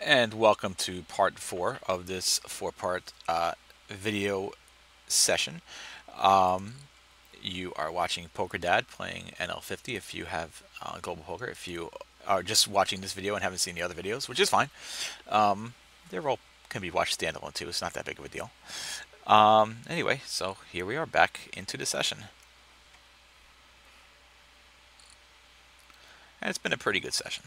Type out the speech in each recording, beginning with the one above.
and welcome to part four of this four-part uh, video session. Um, you are watching Poker Dad playing NL50 if you have uh, Global Poker. If you are just watching this video and haven't seen the other videos, which is fine. Um, they're all can be watched standalone too. It's not that big of a deal. Um, anyway, so here we are back into the session. And it's been a pretty good session.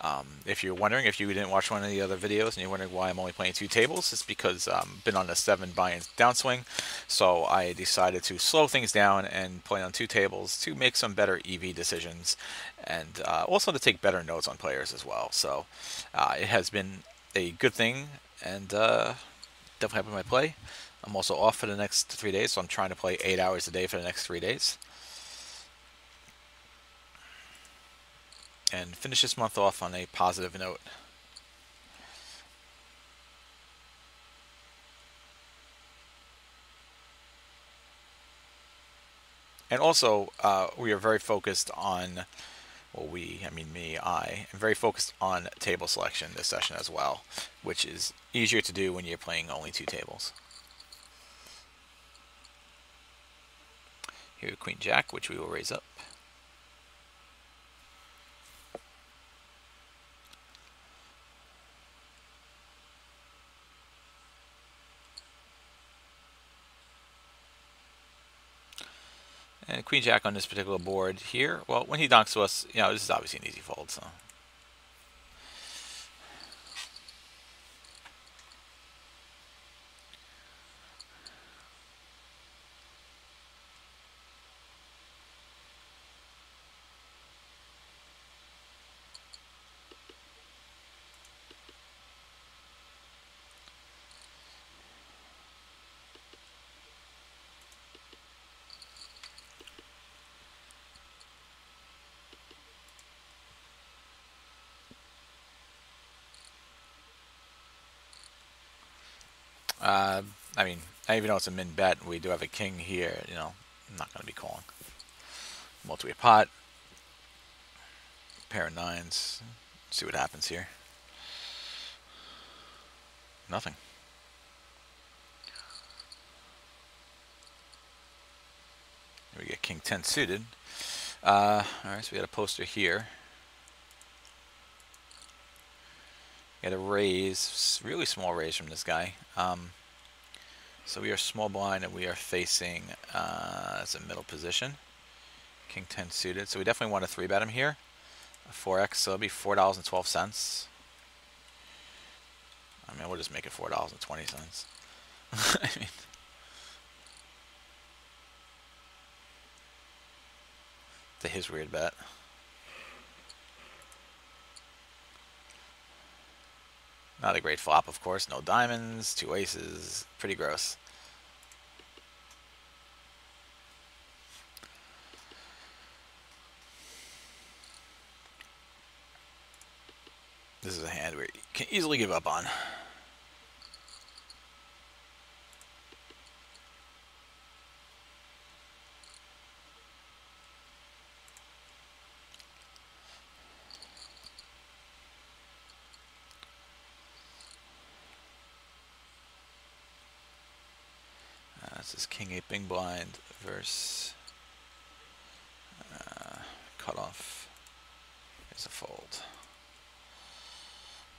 Um, if you're wondering, if you didn't watch one of the other videos and you're wondering why I'm only playing two tables, it's because I've um, been on a seven buy-in downswing. So I decided to slow things down and play on two tables to make some better EV decisions and uh, also to take better notes on players as well. So uh, it has been a good thing and uh, definitely helping my play. I'm also off for the next three days, so I'm trying to play eight hours a day for the next three days. And finish this month off on a positive note. And also, uh, we are very focused on, well, we, I mean me, I, am very focused on table selection this session as well, which is easier to do when you're playing only two tables. Here, Queen Jack, which we will raise up. And Queen Jack on this particular board here, well, when he donks to us, you know, this is obviously an easy fold, so Uh, I mean, even though it's a min bet, we do have a king here. You know, I'm not going to be calling. Multi-way pot. Pair of nines. See what happens here. Nothing. We get king 10 suited. Uh, Alright, so we got a poster here. Get a raise, really small raise from this guy. Um, so we are small blind and we are facing uh, as a middle position. King 10 suited. So we definitely want to 3 bet him here. A 4x, so it'll be $4.12. I mean, we'll just make it $4.20. I mean, to his weird bet. Not a great flop, of course. No diamonds, two aces. Pretty gross. This is a hand you can easily give up on. This is King 8 Big Blind versus uh, Cutoff is a fold.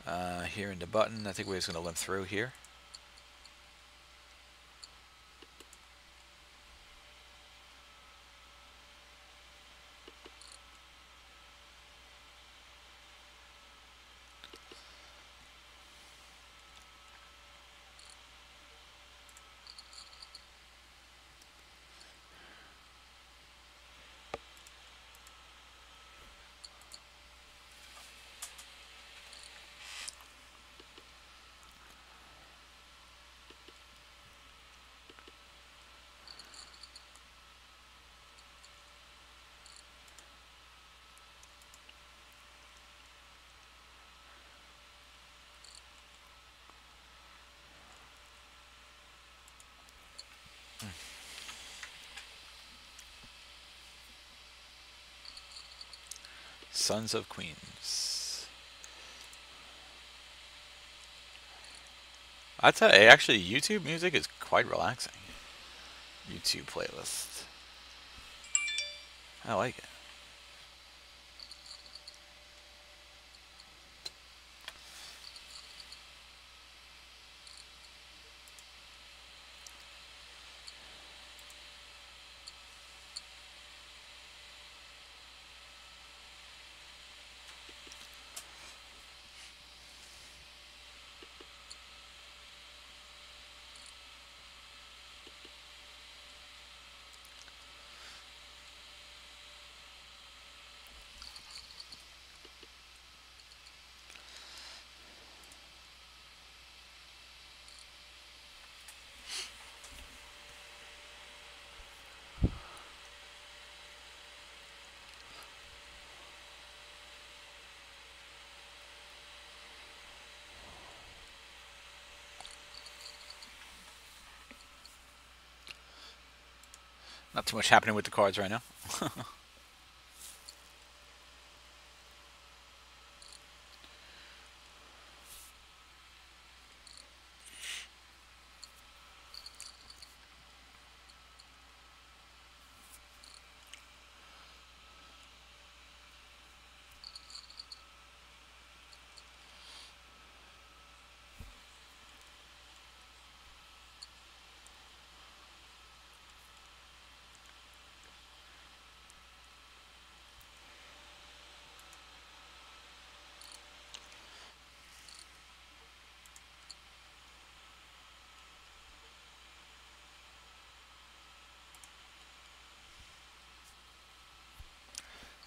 Uh, here in the button, I think we're just going to limp through here. Sons of Queens. I'd say actually YouTube music is quite relaxing. YouTube playlist. I like it. Not too much happening with the cards right now.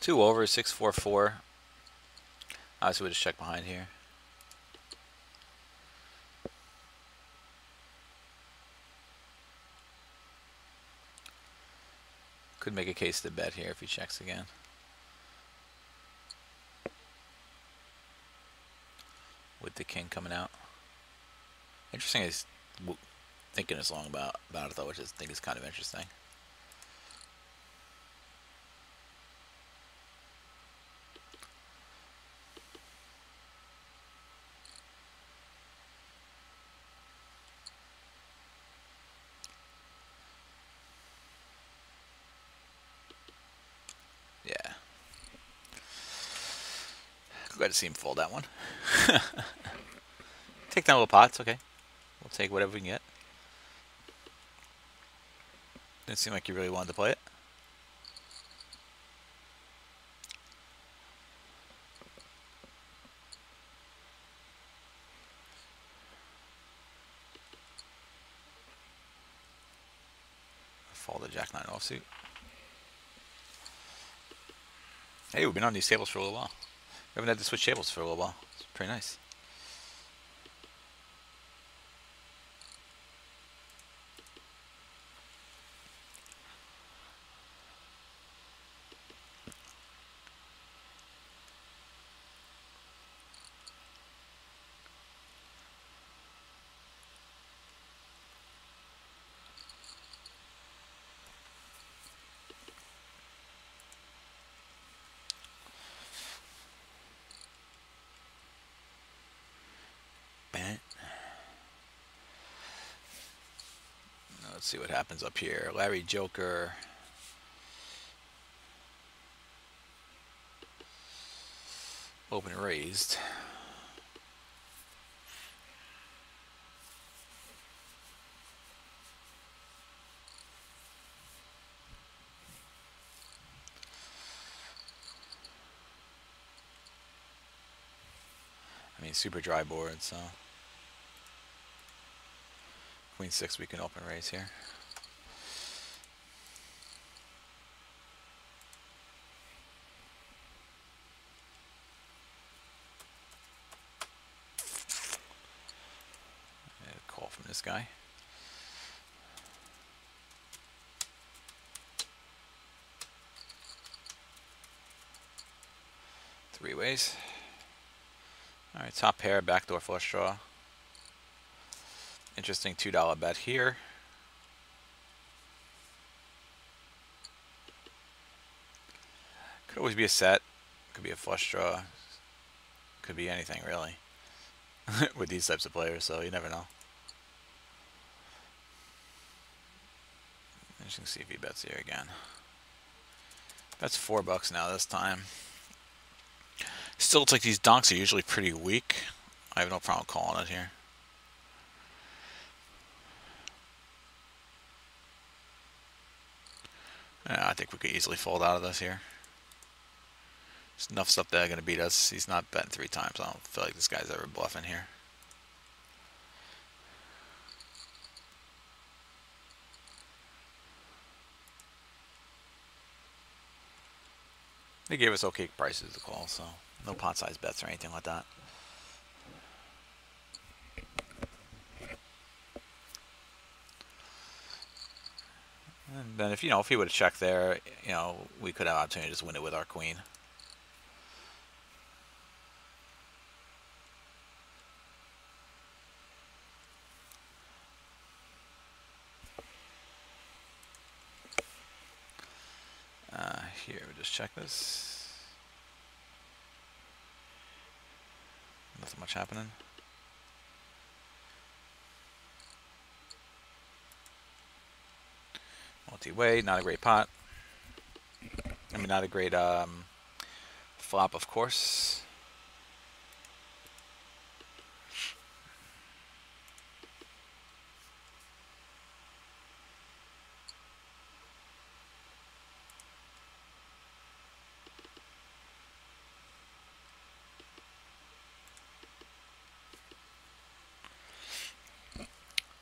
Two over, six four four. Obviously, we'll just check behind here. Could make a case to bet here if he checks again. With the king coming out. Interesting is thinking as long about, about it though, which I think is kind of interesting. To see him fold that one. take down little pots, okay. We'll take whatever we can get. Didn't seem like you really wanted to play it. Fold the Jack 9 offsuit. Hey, we've been on these tables for a little while. We haven't had to switch tables for a little while. It's pretty nice. Let's see what happens up here. Larry Joker. Open raised. I mean, super dry board, so. Queen 6 we can open raise here. call from this guy. Three ways. Alright, top pair, backdoor flush draw. Interesting $2 bet here. Could always be a set. Could be a flush draw. Could be anything, really. With these types of players, so you never know. Interesting see if he bets here again. That's four bucks now this time. Still, looks like these donks are usually pretty weak. I have no problem calling it here. I think we could easily fold out of this here. There's enough stuff that are going to beat us. He's not betting three times. I don't feel like this guy's ever bluffing here. They gave us okay prices to call, so no pot size bets or anything like that. And then if you know if he would have checked there, you know we could have opportunity to just win it with our queen. Uh, here. We'll just check this. Nothing much happening. Multi-way, not a great pot. I mean, not a great um, flop, of course.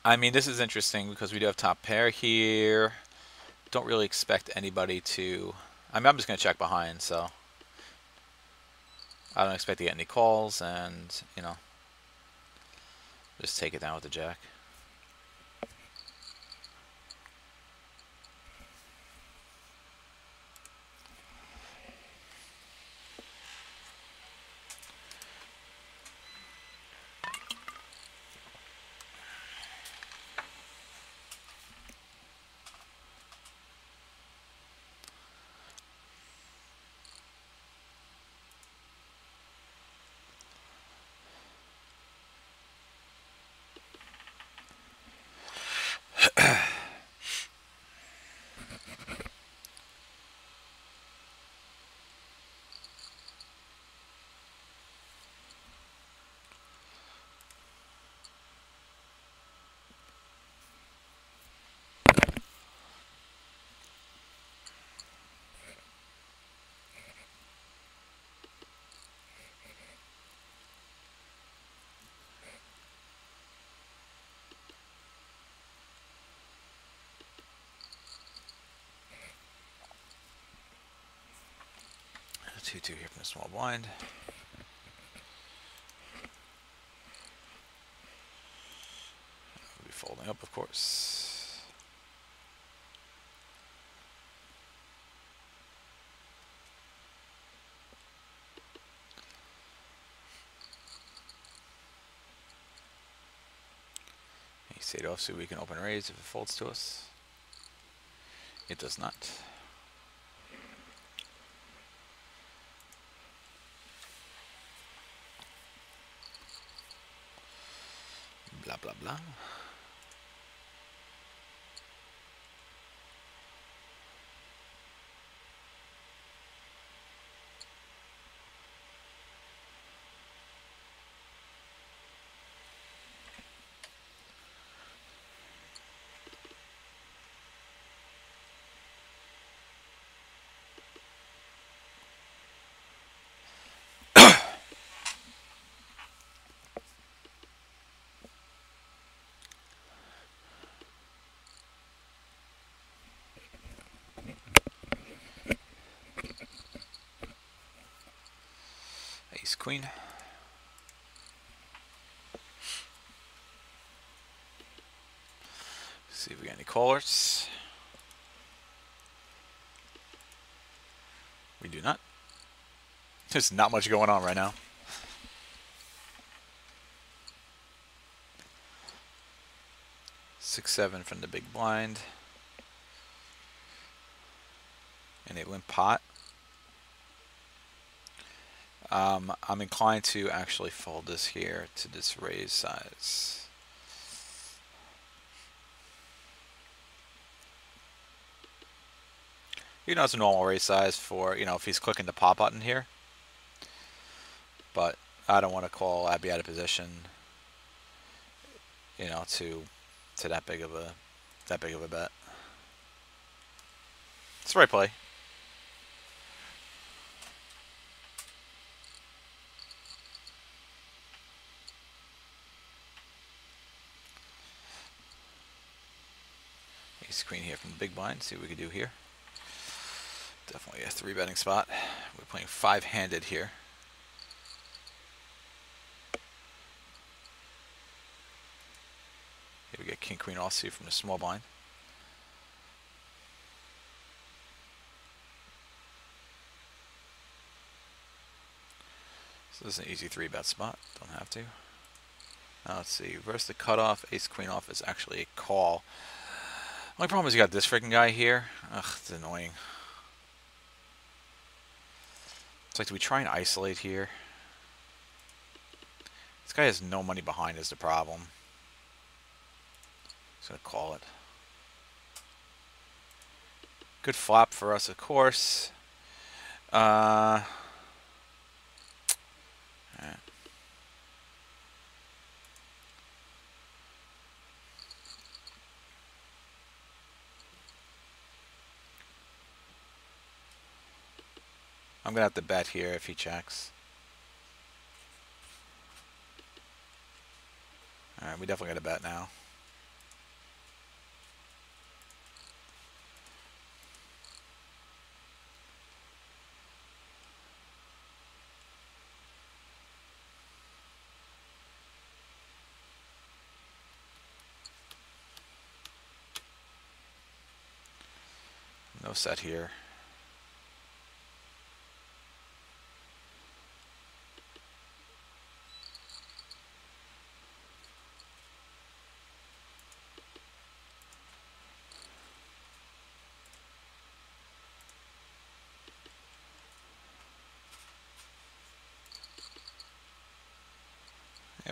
I mean, this is interesting because we do have top pair here. Don't really expect anybody to... I mean, I'm just going to check behind, so... I don't expect to get any calls, and, you know... Just take it down with the jack. Two two here from the small blind. We'll be folding up, of course. Ace eight off, so we can open raise if it folds to us. It does not. Queen. See if we got any callers. We do not. There's not much going on right now. Six seven from the big blind. And it went pot. Um, I'm inclined to actually fold this here to this raise size. You know, it's a normal raise size for, you know, if he's clicking the pop button here. But I don't want to call Abby out of position, you know, to to that big of a that big of a bet. It's the right play. Ace queen here from the big blind. See what we can do here. Definitely a three betting spot. We're playing five handed here. Here we get king queen offsuit from the small blind. So this is an easy three bet spot. Don't have to. Now let's see. Versus the cutoff, ace queen off is actually a call. Only problem is you got this freaking guy here. Ugh, it's annoying. It's like, do we try and isolate here? This guy has no money behind is the problem. Just gonna call it. Good flop for us, of course. Uh, I'm going to have to bet here if he checks. Alright, we definitely got to bet now. No set here.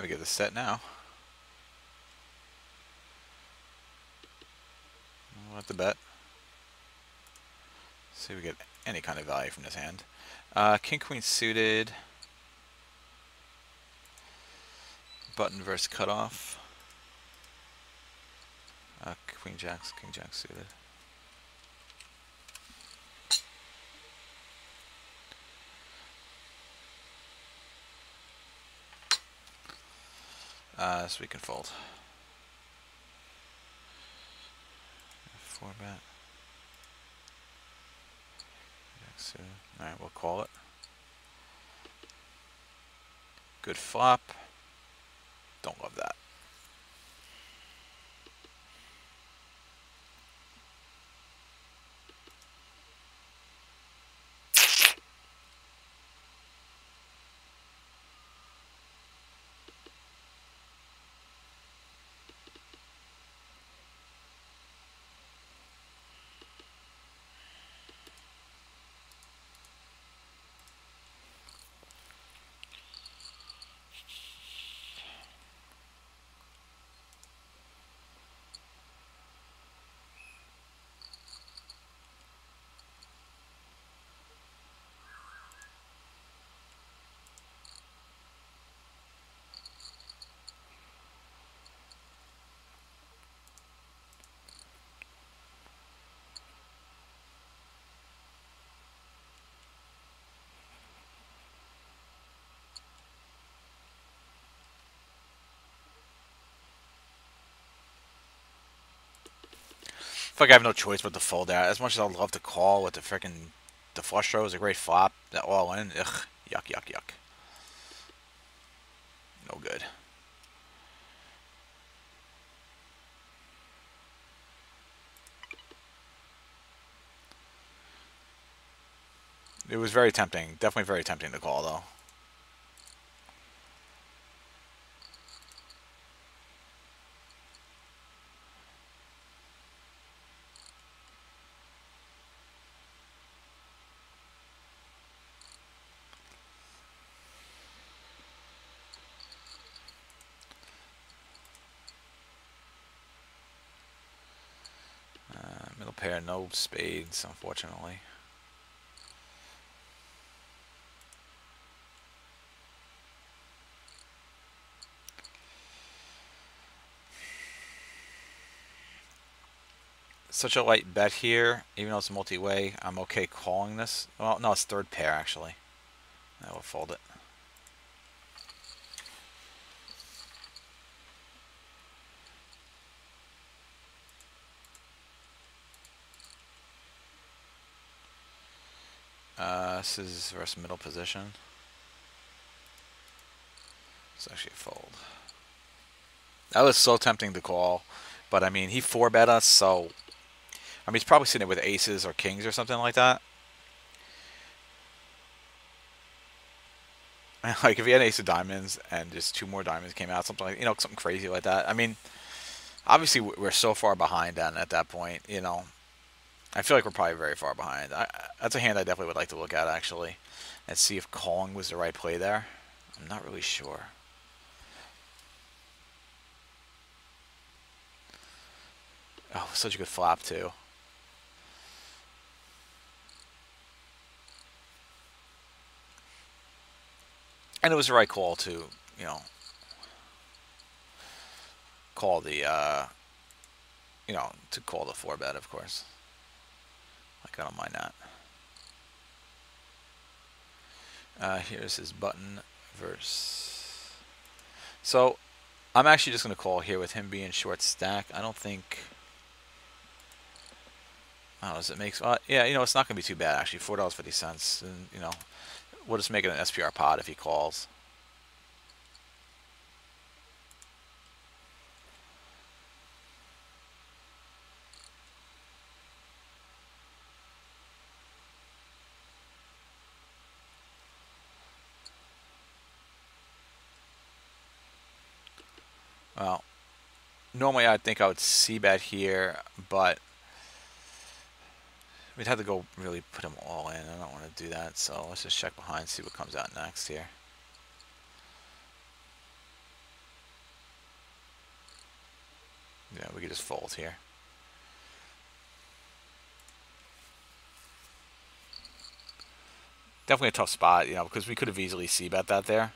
We get the set now. We'll to bet. See if we get any kind of value from this hand. Uh, King Queen suited. Button versus cutoff. Uh, Queen Jacks, King Jack suited. Uh, so we can fold. Four bet. Alright, we'll call it. Good flop. Don't love that. Feel like I have no choice but to fold that. As much as I'd love to call with the freaking the flush draw is a great flop. That all in. Ugh. Yuck, yuck, yuck. No good. It was very tempting. Definitely very tempting to call, though. Spades, unfortunately. such a light bet here, even though it's multi-way. I'm okay calling this. Well, no, it's third pair, actually. I will fold it. Uh, this is versus middle position. It's actually a fold. That was so tempting to call, but I mean, he four bet us, so I mean, he's probably sitting it with aces or kings or something like that. Like if he had ace of diamonds and just two more diamonds came out, something like you know something crazy like that. I mean, obviously we're so far behind on at that point. You know, I feel like we're probably very far behind. I, that's a hand I definitely would like to look at actually, and see if calling was the right play there. I'm not really sure. Oh, such a good flop too. And it was the right call to, you know, call the, uh, you know, to call the four bet, of course. Like, I don't mind that. Uh, here's his button verse. So, I'm actually just going to call here with him being short stack. I don't think... Oh, does it make... Uh, yeah, you know, it's not going to be too bad, actually. $4.50. And, you know, We'll just make it an SPR pot if he calls. Well, normally I'd think I would C bet here, but We'd have to go really put them all in. I don't want to do that, so let's just check behind, see what comes out next here. Yeah, we could just fold here. Definitely a tough spot, you know, because we could have easily C bet that there.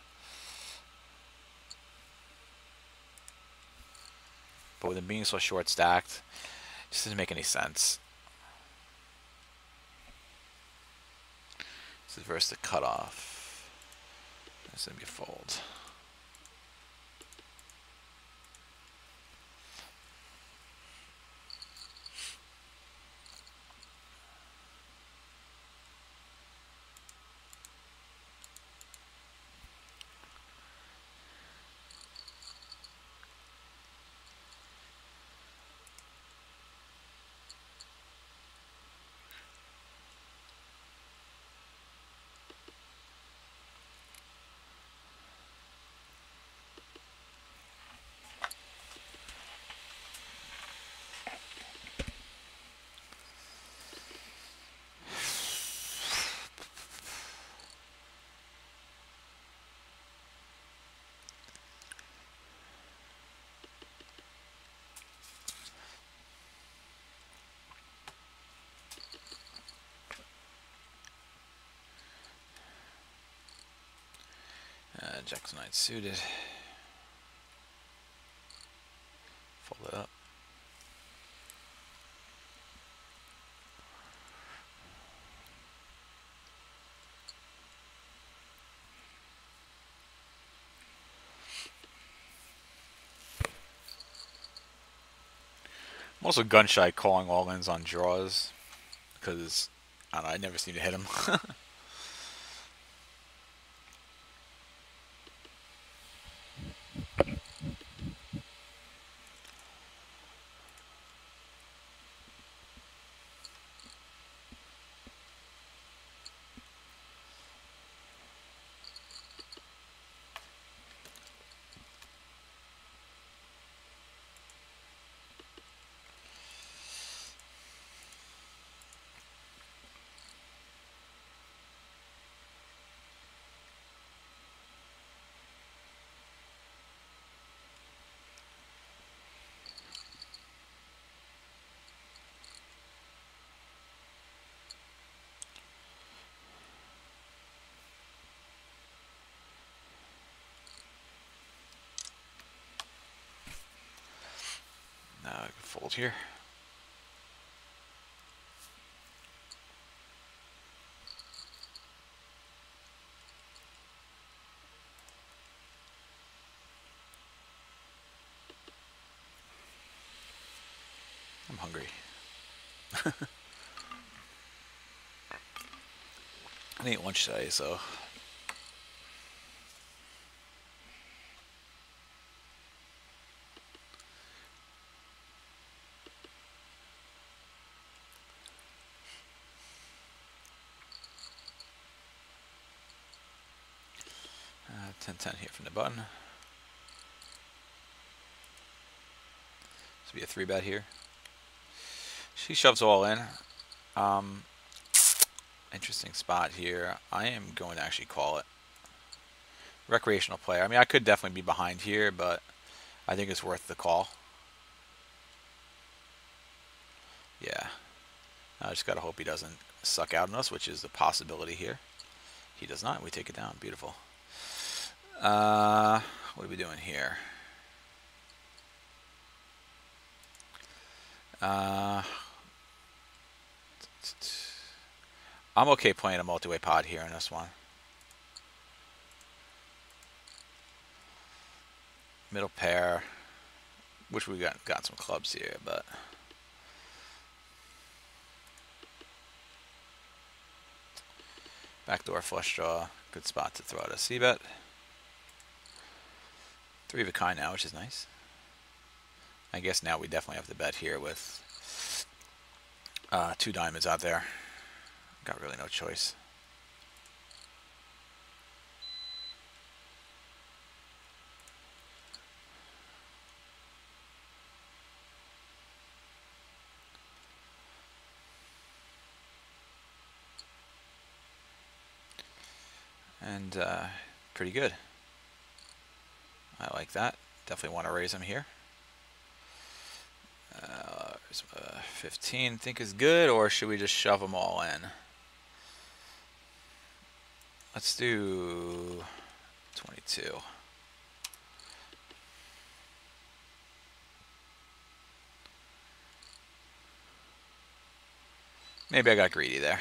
With it being so short stacked, just doesn't make any sense. This is versus the cutoff. That's going to be a fold. Jack's Knight suited. Fold it up. I'm also gun shy calling all ins on draws because I don't know, I never seem to hit him. fold here. I'm hungry. I ate lunch today, so Uh, 10-10 from the button. This will be a three bet here. She shoves all in. Um, interesting spot here. I am going to actually call it. Recreational player. I mean, I could definitely be behind here, but I think it's worth the call. Yeah. I just got to hope he doesn't suck out on us, which is a possibility here. He does not. We take it down. Beautiful. Uh, what are we doing here? Uh, I'm okay playing a multi-way pot here in this one. Middle pair. Wish we got got some clubs here, but backdoor flush draw. Good spot to throw out a C bet. Three of a kind now, which is nice. I guess now we definitely have to bet here with uh, two diamonds out there. Got really no choice. And uh, pretty good. I like that. Definitely want to raise him here. Uh, uh, 15 think is good, or should we just shove them all in? Let's do 22. Maybe I got greedy there.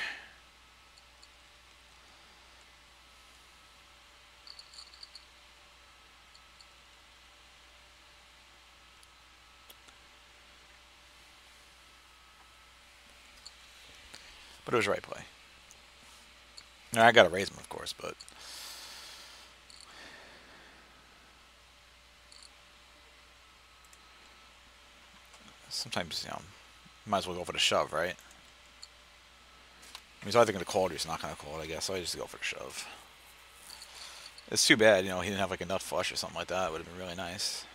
But it was right play. Now, I got to raise him, of course, but... Sometimes, you know, might as well go for the shove, right? He's either going to call it or he's not going to call it, I guess. So I just go for the shove. It's too bad, you know, he didn't have like a nut flush or something like that. It would have been really nice.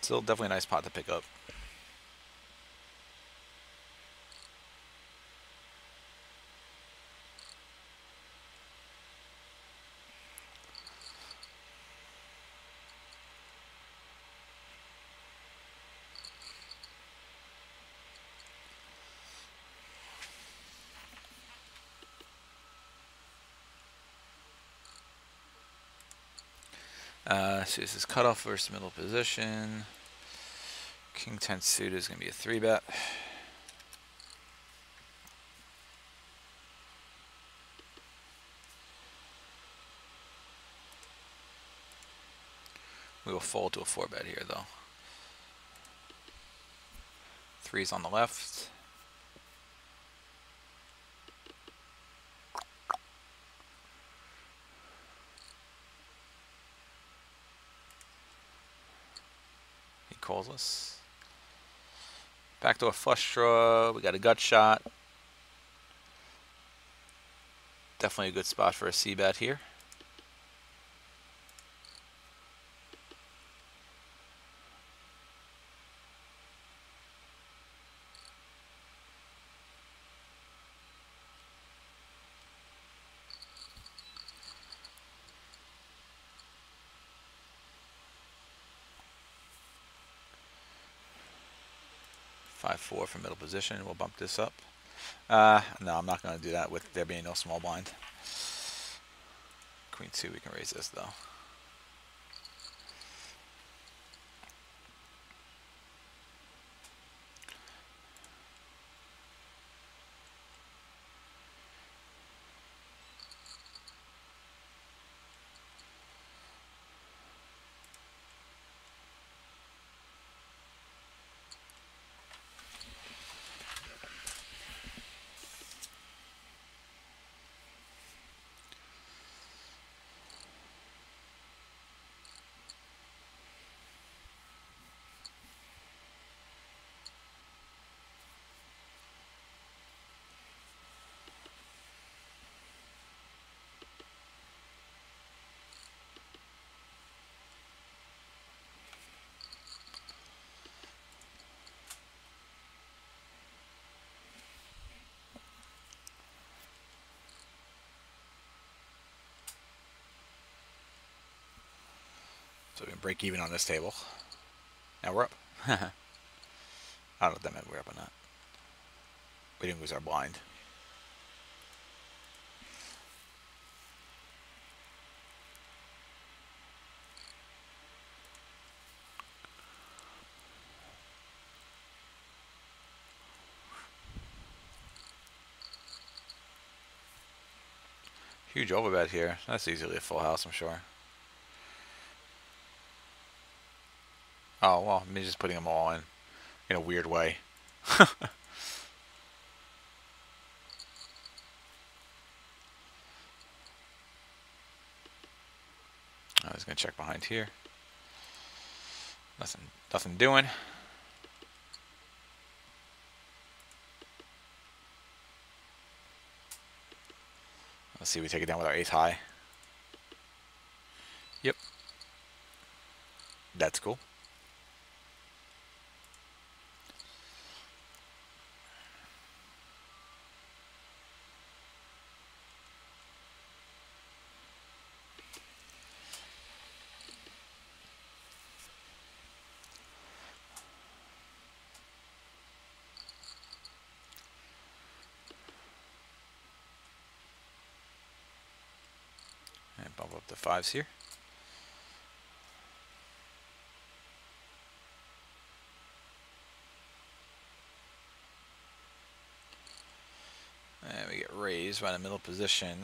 Still definitely a nice pot to pick up. So this is cutoff versus middle position. King 10 suited is going to be a 3 bet. We will fold to a 4 bet here though. Three's on the left. Calls us. Back to a flush draw. We got a gut shot. Definitely a good spot for a C bet here. Five four from middle position. We'll bump this up. Uh, no, I'm not going to do that with there being no small blind. Queen two, we can raise this though. Break even on this table. Now we're up. I don't know if that meant we're up or not. We didn't lose our blind. Huge overbet here. That's easily a full house, I'm sure. Oh, well, me just putting them all in in a weird way. I was gonna check behind here. Nothing, nothing doing. Let's see, we take it down with our eighth high. Yep. That's cool. bump up the fives here. And we get raised by the middle position.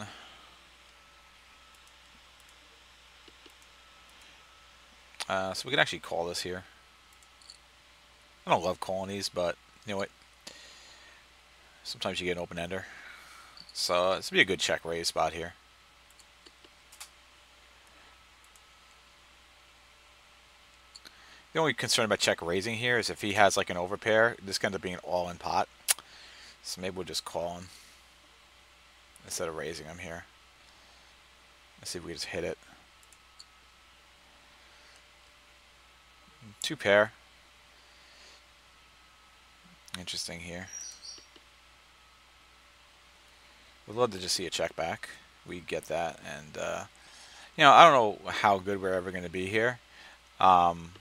Uh, so we can actually call this here. I don't love calling these, but you know what? Sometimes you get an open ender. So this would be a good check raise spot here. The only concern about check raising here is if he has like an overpair, this can end up being an all-in pot. So maybe we'll just call him instead of raising him here. Let's see if we just hit it. Two pair. Interesting here. We'd love to just see a check back. We get that, and uh, you know I don't know how good we're ever going to be here. Um,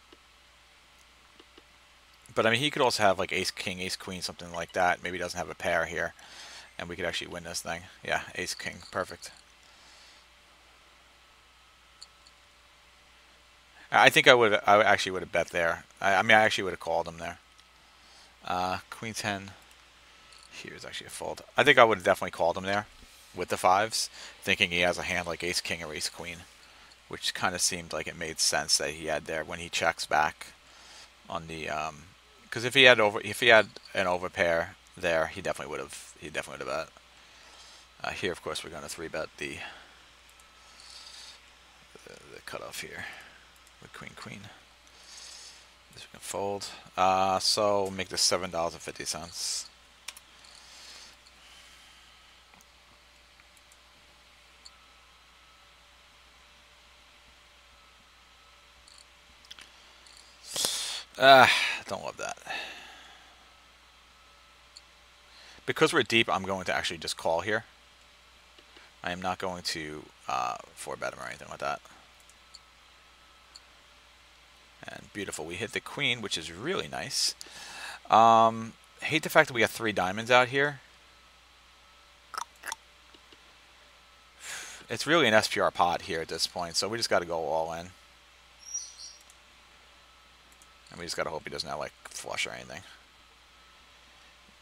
but I mean, he could also have like ace, king, ace, queen, something like that. Maybe he doesn't have a pair here. And we could actually win this thing. Yeah, ace, king. Perfect. I think I would I actually would have bet there. I, I mean, I actually would have called him there. Uh, queen 10. Here's actually a fold. I think I would have definitely called him there with the fives, thinking he has a hand like ace, king, or ace, queen, which kind of seemed like it made sense that he had there when he checks back on the um, because if he had over, if he had an overpair there, he definitely would have. He definitely would have bet. Uh, here, of course, we're going to three bet the, the the cutoff here with queen queen. This we can fold. Uh, so make this seven dollars and fifty cents. Ah, don't love that. Because we're deep, I'm going to actually just call here. I am not going to uh, 4-bet him or anything like that. And beautiful. We hit the queen, which is really nice. Um, hate the fact that we got three diamonds out here. It's really an SPR pot here at this point, so we just got to go all in. And we just gotta hope he doesn't have like flush or anything.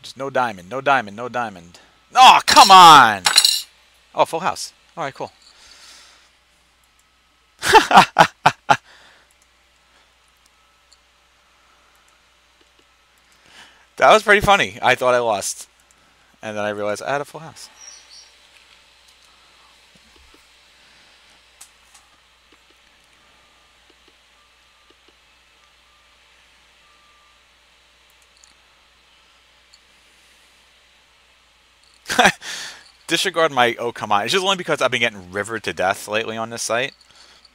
Just no diamond, no diamond, no diamond. Oh, come on! Oh, full house. Alright, cool. that was pretty funny. I thought I lost. And then I realized I had a full house. Disregard my oh come on. It's just only because I've been getting rivered to death lately on this site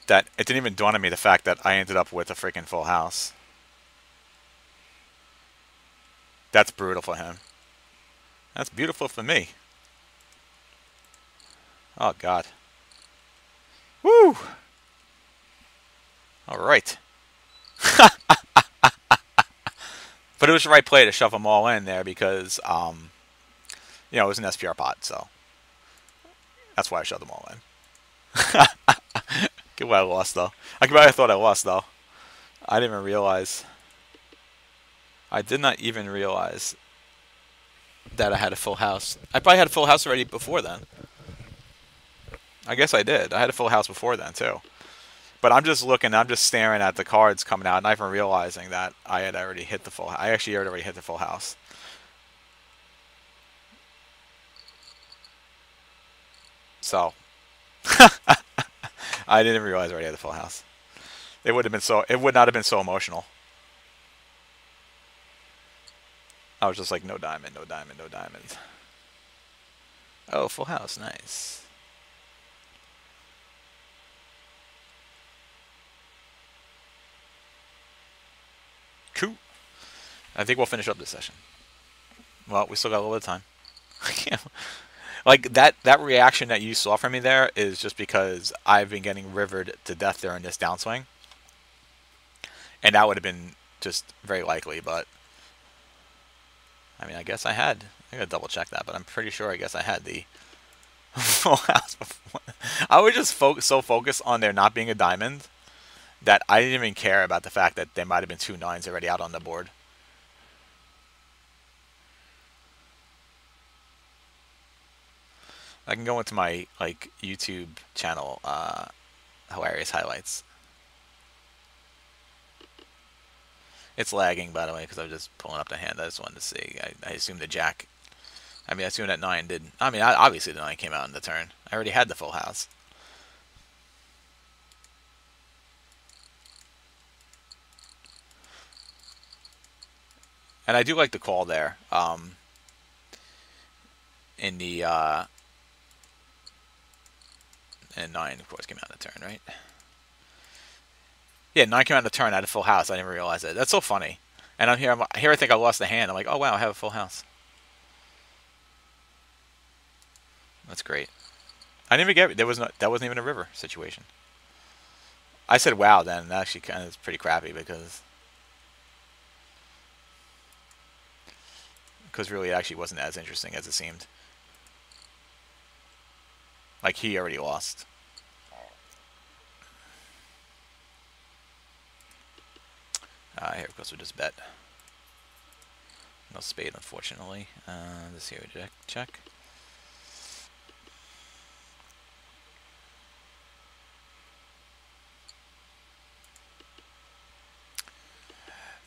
that it didn't even dawn on me the fact that I ended up with a freaking full house. That's brutal for him. That's beautiful for me. Oh God. Woo! All right. but it was the right play to shove them all in there because, um, you know, it was an SPR pot, so that's why I shoved them all in. Good why I lost, though. I can I thought I lost, though. I didn't even realize. I did not even realize that I had a full house. I probably had a full house already before then. I guess I did. I had a full house before then, too. But I'm just looking, I'm just staring at the cards coming out, not even realizing that I had already hit the full. I actually already hit the full house. So, I didn't realize I already had the full house. It would have been so. It would not have been so emotional. I was just like, no diamond, no diamond, no diamond. Oh, full house, nice. Cool. I think we'll finish up this session. Well, we still got a little bit of time. like that that reaction that you saw from me there is just because I've been getting rivered to death during this downswing. And that would have been just very likely, but I mean I guess I had I gotta double check that, but I'm pretty sure I guess I had the full house before. I was just fo so focused on there not being a diamond that I didn't even care about the fact that there might have been two nines already out on the board. I can go into my like YouTube channel, uh, hilarious highlights. It's lagging, by the way, because I was just pulling up the hand. I just wanted to see. I, I assume the jack. I mean, I assume that nine didn't. I mean, obviously the nine came out in the turn. I already had the full house. And I do like the call there. Um, in the uh, and nine, of course, came out in the turn, right? Yeah, nine came out in the turn. I had a full house. I didn't realize it. That's so funny. And I'm here. I'm, here. I think I lost the hand. I'm like, oh wow, I have a full house. That's great. I didn't even get there was no that wasn't even a river situation. I said wow then. That actually kind of is pretty crappy because because really it actually wasn't as interesting as it seemed. Like he already lost. Uh, here, of course, we just bet. No spade, unfortunately. Uh, this here, check. check.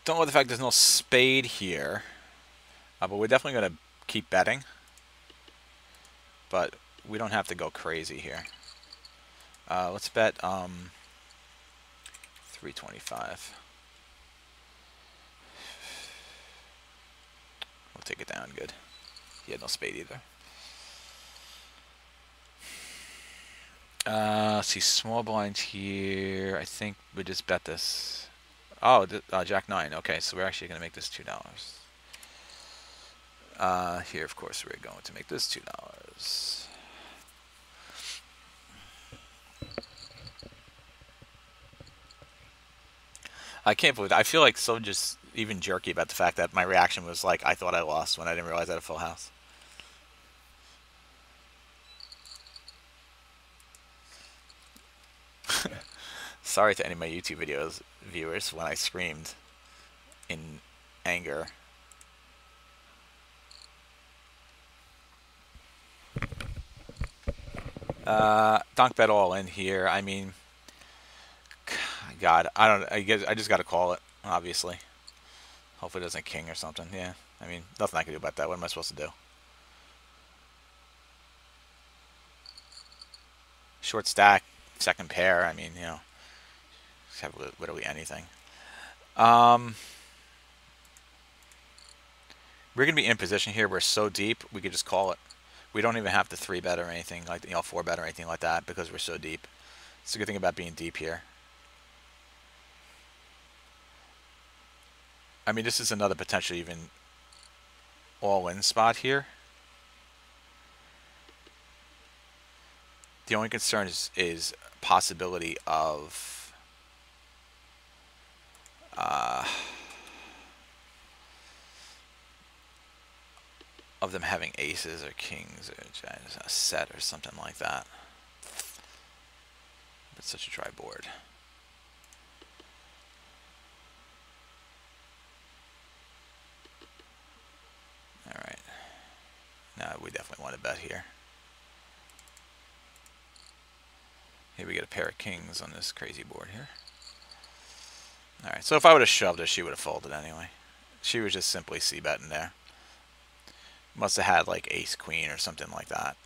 Don't know the fact there's no spade here. Uh, but we're definitely going to keep betting. But we don't have to go crazy here. Uh, let's bet um, 325. We'll take it down good. He had no spade either. Uh, see, small blinds here. I think we just bet this. Oh, uh, Jack 9. Okay, so we're actually going to make this $2. Uh, here, of course, we're going to make this $2. I can't believe that. I feel like so just even jerky about the fact that my reaction was like I thought I lost when I didn't realize I had a full house. Sorry to any of my YouTube videos viewers when I screamed in anger Uh, donk bet all in here. I mean, God, I don't. I guess I just got to call it. Obviously, hopefully it doesn't king or something. Yeah, I mean, nothing I can do about that. What am I supposed to do? Short stack, second pair. I mean, you know, have literally anything. Um, we're gonna be in position here. We're so deep, we could just call it. We don't even have to three bet or anything like you know four bet or anything like that because we're so deep. It's a good thing about being deep here. I mean, this is another potential even all-in spot here. The only concern is, is possibility of uh, of them having aces or kings or a set or something like that. But such a dry board. We definitely want to bet here. Here we get a pair of kings on this crazy board here. Alright, so if I would have shoved her, she would have folded anyway. She was just simply c-betting there. Must have had like ace queen or something like that.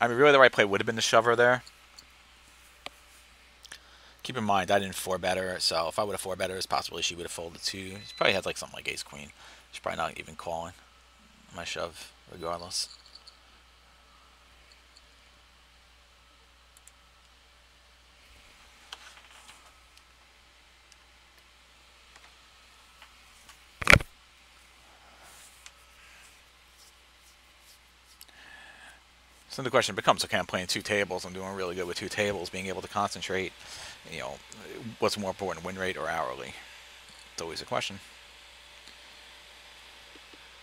I mean, really the right play would have been to shove her there. Keep in mind, I didn't four better, so if I would have four better, it's possibly she would have folded too. She probably had like something like ace queen. She's probably not even calling my shove, regardless. So the question becomes, okay, I'm playing two tables. I'm doing really good with two tables. Being able to concentrate, you know, what's more important, win rate or hourly? It's always a question.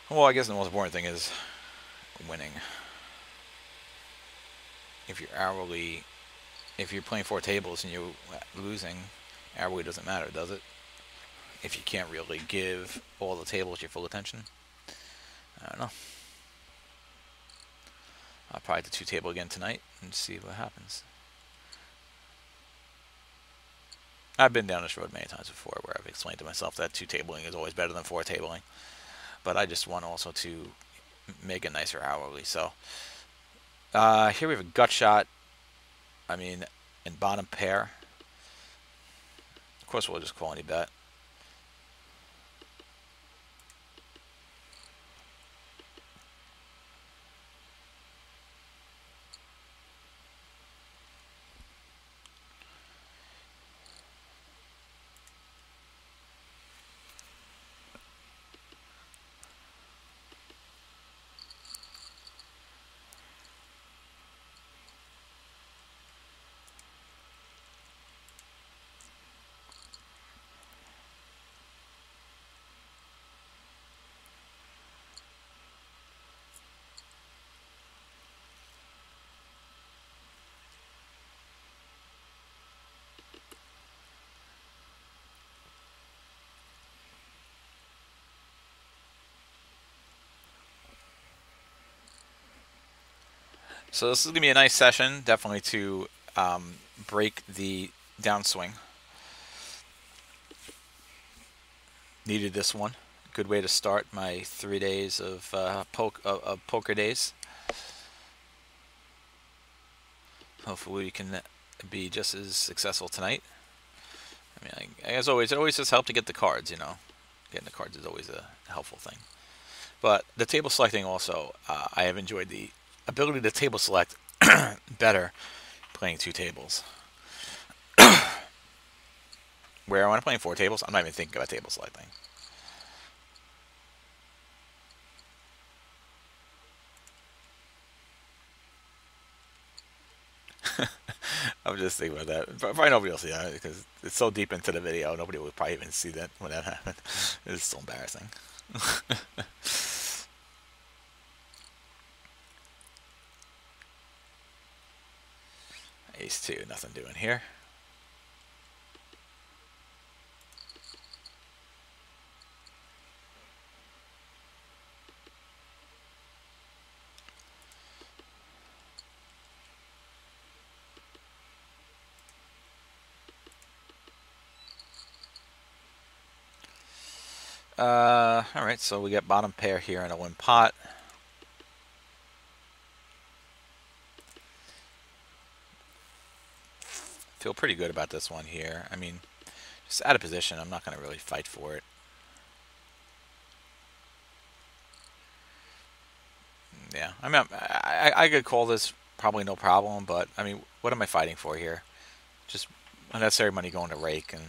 Well, I guess the most important thing is winning. If you're hourly, if you're playing four tables and you're losing, hourly doesn't matter, does it? If you can't really give all the tables your full attention. I don't know. I'll probably the two table again tonight and see what happens. I've been down this road many times before where I've explained to myself that two tabling is always better than four tabling. But I just want also to make it nicer hourly. So uh, here we have a gut shot. I mean, in bottom pair. Of course, we'll just call any bet. So this is going to be a nice session, definitely to um, break the downswing. Needed this one. Good way to start my three days of, uh, uh, poker days. Hopefully we can be just as successful tonight. I mean, I, as always, it always just helps to get the cards, you know. Getting the cards is always a helpful thing. But the table selecting also, uh, I have enjoyed the ability to table select better playing two tables. Where when I'm playing four tables, I'm not even thinking about table selecting. I'm just thinking about that. Probably nobody will see that because it's so deep into the video. Nobody will probably even see that when that happened. It's so embarrassing. 2, nothing doing here. Uh, all right, so we got bottom pair here in a one pot. Feel pretty good about this one here. I mean, just out of position, I'm not going to really fight for it. Yeah, I mean, I, I, I could call this probably no problem, but I mean, what am I fighting for here? Just unnecessary money going to rake and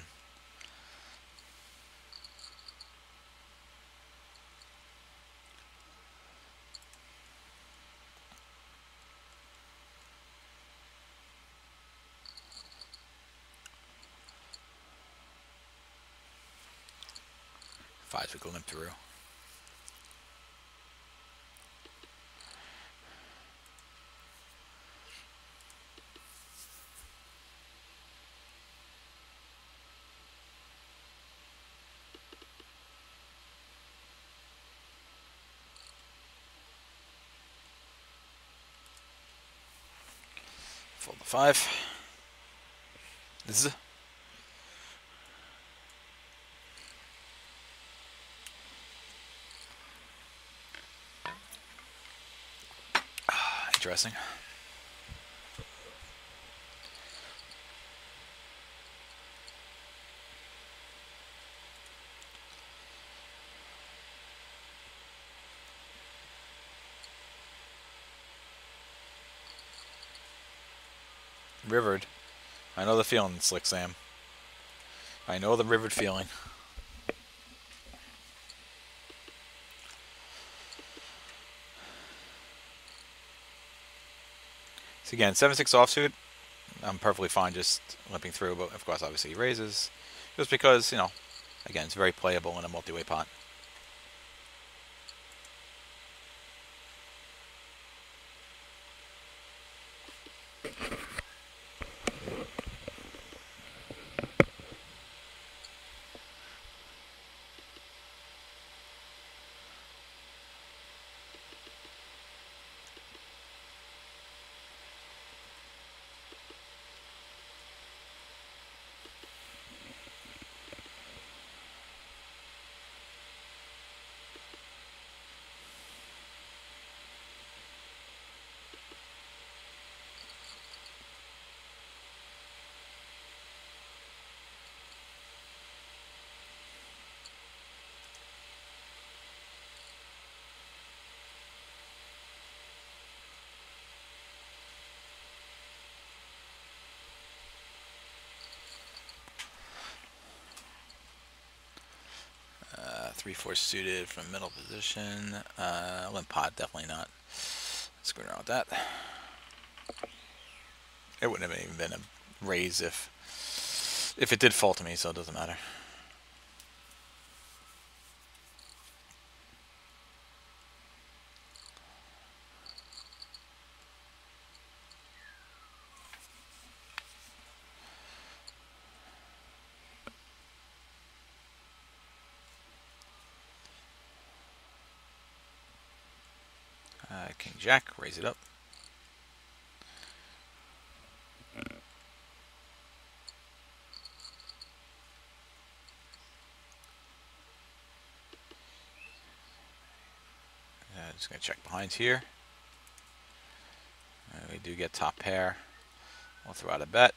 fives we can limp through. Fold the five. Z. Ah, interesting. Rivered. I know the feeling, Slick Sam. I know the rivered feeling. So again, 7-6 offsuit, I'm perfectly fine just limping through, but of course, obviously he raises. Just because, you know, again, it's very playable in a multi-way pot. Three four suited from middle position. Uh, pot definitely not. Screw around with that. It wouldn't have even been a raise if if it did fall to me, so it doesn't matter. Uh, King Jack, raise it up. Uh, just going to check behind here. Uh, we do get top pair. We'll throw out a bet.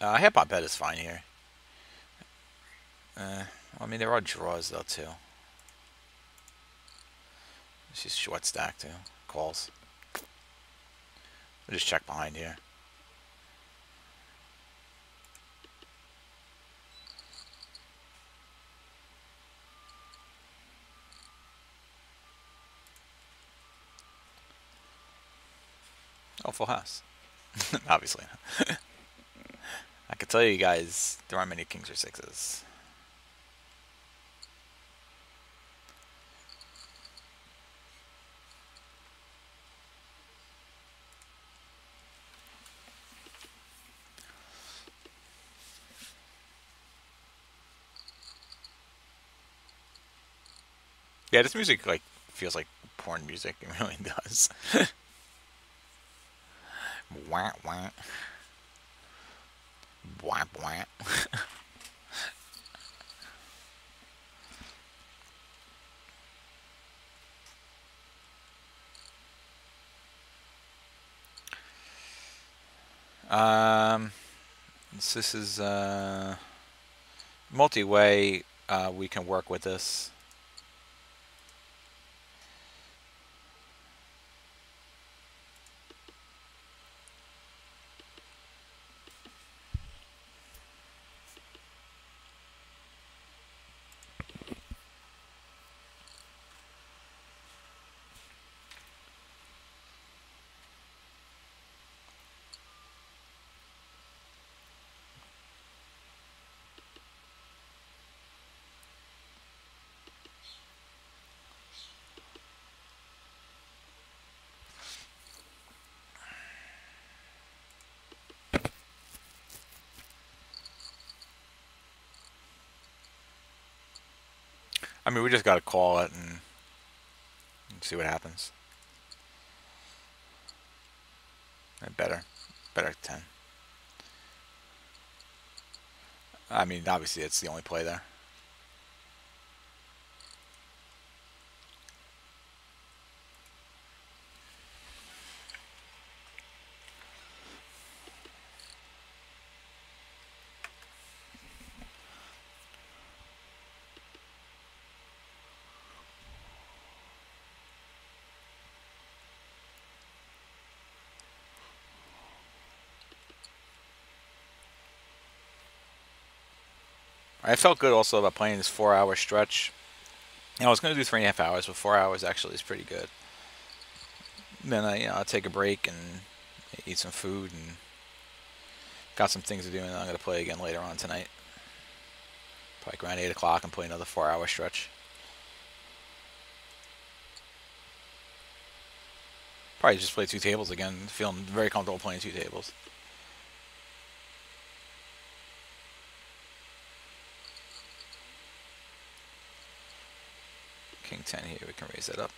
Uh, hip hop bet is fine here. Uh, I mean, there are draws though too. She's short stack too. Calls. We'll just check behind here. Oh, full house. Obviously. I can tell you guys, there aren't many kings or sixes. Yeah, this music like feels like porn music. It really does. wah wah. Wah wah. um, this is uh, multi-way. Uh, we can work with this. Mean, we just got to call it and see what happens. Better. Better 10. I mean, obviously, it's the only play there. I felt good also about playing this four hour stretch. You know, I was going to do three and a half hours, but four hours actually is pretty good. then I, you know, I'll take a break and eat some food and got some things to do, and I'm going to play again later on tonight. Probably around 8 o'clock and play another four hour stretch. Probably just play two tables again, feeling very comfortable playing two tables. king 10 here, we can raise it up.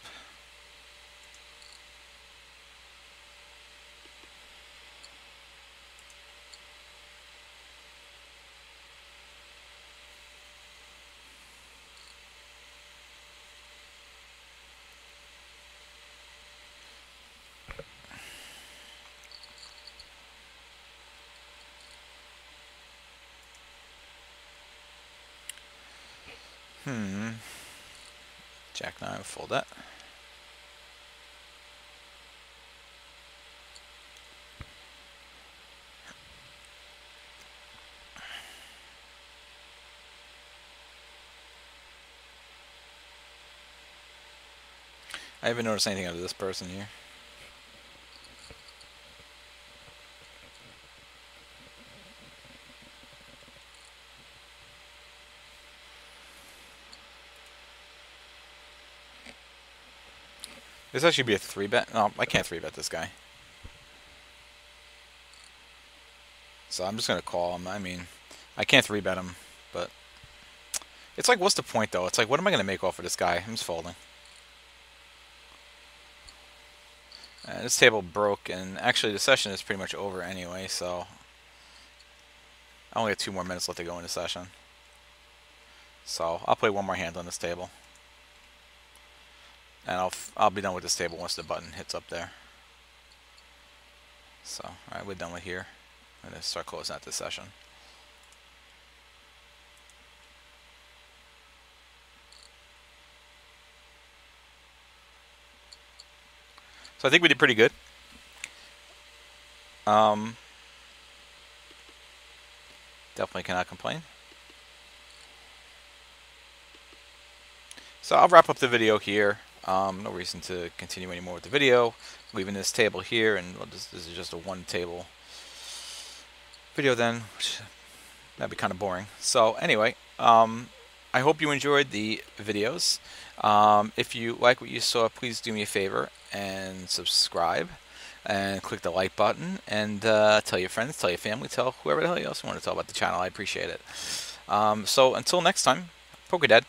9, fold that. I haven't noticed anything out of this person here. This actually be a three bet. No, I can't three bet this guy. So I'm just gonna call him. I mean, I can't three bet him, but it's like, what's the point though? It's like, what am I gonna make off of this guy? I'm just folding. Uh, this table broke, and actually the session is pretty much over anyway, so I only have two more minutes left to go in the session. So I'll play one more hand on this table. And I'll, I'll be done with this table once the button hits up there. So, alright, we're done with here. I'm going to start closing out this session. So I think we did pretty good. Um, definitely cannot complain. So I'll wrap up the video here. Um, no reason to continue anymore with the video. Leaving this table here, and this, is just a one table video then, that'd be kind of boring. So anyway, um, I hope you enjoyed the videos. Um, if you like what you saw, please do me a favor and subscribe and click the like button and uh, tell your friends, tell your family, tell whoever the hell else you want to tell about the channel. I appreciate it. Um, so until next time, Pokerdad.